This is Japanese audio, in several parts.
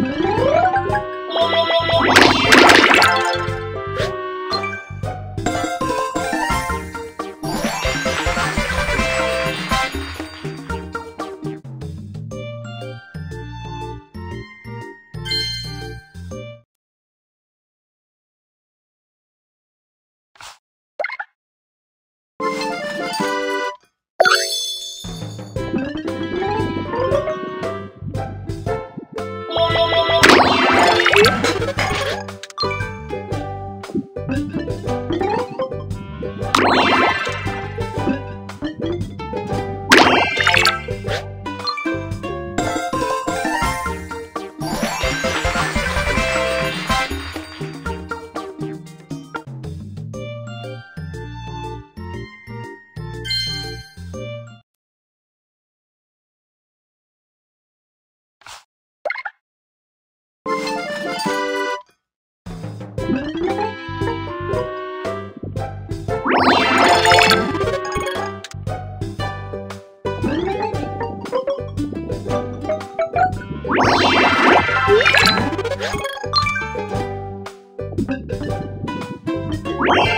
Bye. What?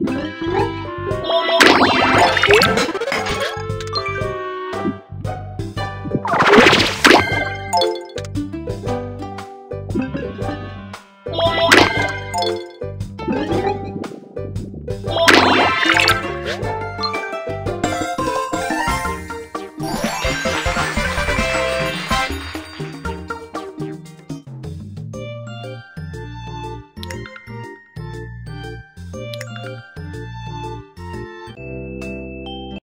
Thank you.